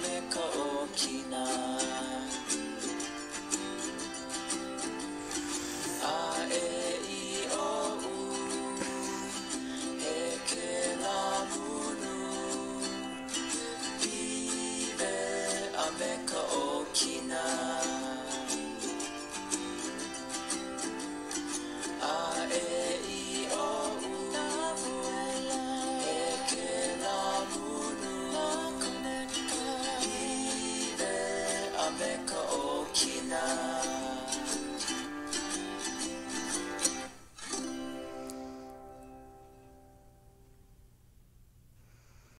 雨か大きなべこうきな